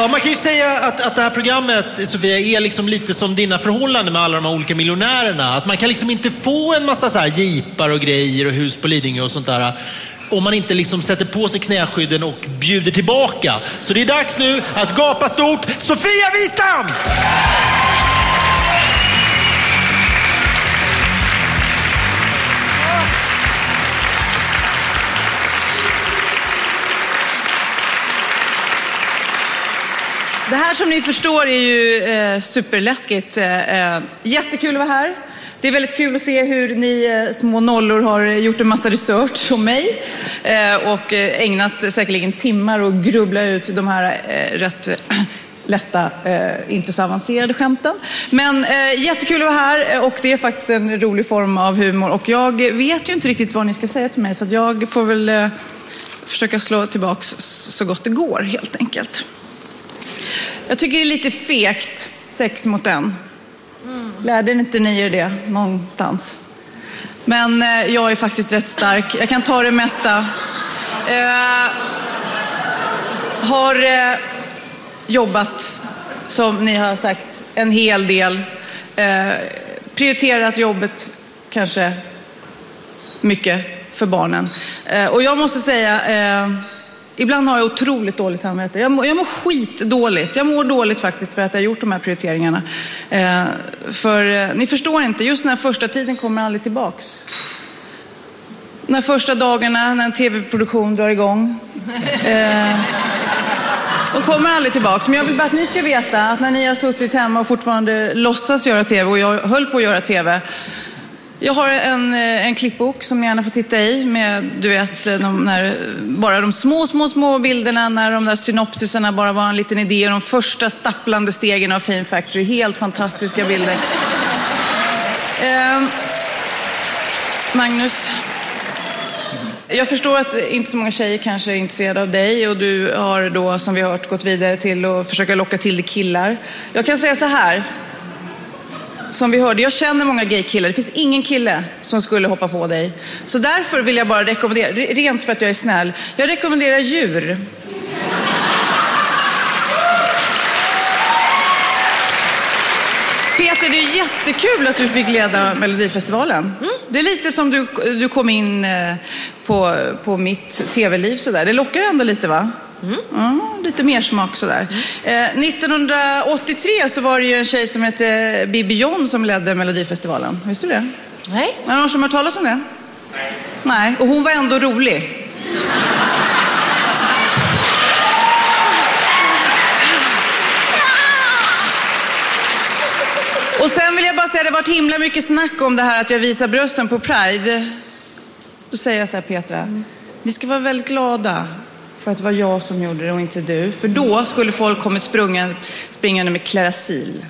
Ja, man kan ju säga att, att det här programmet, Sofia, är liksom lite som dina förhållanden med alla de här olika miljonärerna. Att man kan liksom inte få en massa så här jeepar och grejer och hus på Lidingö och sånt där om man inte liksom sätter på sig knäskydden och bjuder tillbaka. Så det är dags nu att gapa stort. Sofia Wistam! Det här som ni förstår är ju eh, superläskigt. Eh, eh, jättekul att vara här. Det är väldigt kul att se hur ni eh, små nollor har gjort en massa research om mig eh, och eh, ägnat säkerligen timmar att grubbla ut de här eh, rätt lätta, eh, inte så avancerade skämten. Men eh, jättekul att vara här eh, och det är faktiskt en rolig form av humor och jag vet ju inte riktigt vad ni ska säga till mig så att jag får väl eh, försöka slå tillbaks så gott det går helt enkelt. Jag tycker det är lite fegt, sex mot en. Lärde inte ni er det någonstans? Men eh, jag är faktiskt rätt stark. Jag kan ta det mesta. Eh, har eh, jobbat, som ni har sagt, en hel del. Eh, prioriterat jobbet kanske mycket för barnen. Eh, och jag måste säga, eh, ibland har jag otroligt dåligt samvete. Jag mår, jag mår skitdåligt. Jag mår dåligt faktiskt för att jag har gjort de här prioriteringarna. Eh, för eh, ni förstår inte, just den här första tiden kommer aldrig tillbaks. De här första dagarna när en tv-produktion drar igång. Eh, de kommer aldrig tillbaks. Men jag vill bara att ni ska veta att när ni har suttit hemma och fortfarande låtsas göra tv och jag höll på att göra tv. Jag har en, eh, en klippbok som ni gärna får titta i med, du vet, eh, de, när, bara de små, små, små bilderna när de där synopsisarna bara var en liten idé och de första stapplande stegen av Fame Factory. Helt fantastiska bilder. Eh, Magnus, jag förstår att inte så många tjejer kanske är intresserade av dig och du har då, som vi har hört, gått vidare till att försöka locka till dig killar. Jag kan säga så här. Som vi hörde, jag känner många gaykillar. Det finns ingen kille som skulle hoppa på dig. Så därför vill jag bara rekommendera, rent för att jag är snäll, jag rekommenderar djur. Peter, det är jättekul att du fick leda Melodifestivalen. Mm. Det är lite som du, du kom in eh, på, på mitt tv-liv sådär. Det lockar ändå lite va? Ja, lite mer smak sådär. Eh, 1983 så var det ju en tjej som hette Bibi John som ledde Melodifestivalen. Visste du det? Nej. Det någon som har hört talas om det? Nej. Nej, och hon var ändå rolig. Och sen vill jag bara säga, det har varit himla mycket snack om det här att jag visar brösten på Pride. Då säger jag så här Petra, ni ska vara väldigt glada för att det var jag som gjorde det och inte du. För då skulle folk kommit sprungen, springande med Clarasil.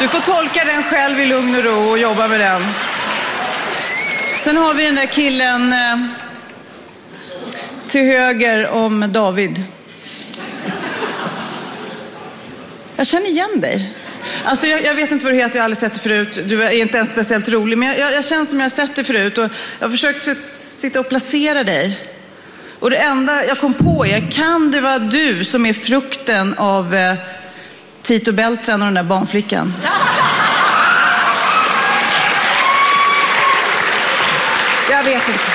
Du får tolka den själv i lugn och ro och jobba med den. Sen har vi den där killen eh, till höger om David. Jag känner igen dig. Alltså jag, jag vet inte vad du heter, jag har aldrig sett dig förut. Du är inte ens speciellt rolig, men jag, jag känner som jag har sett dig förut. Och jag har försökt sitta och placera dig. Och det enda jag kom på är, kan det vara du som är frukten av eh, Tito Beltran och den där barnflickan? Jag vet inte.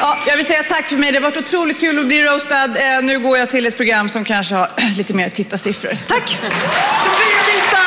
Ja, jag vill säga tack för mig. Det har varit otroligt kul att bli roastad. Eh, nu går jag till ett program som kanske har lite mer tittarsiffror. Tack! Sofia Wistam!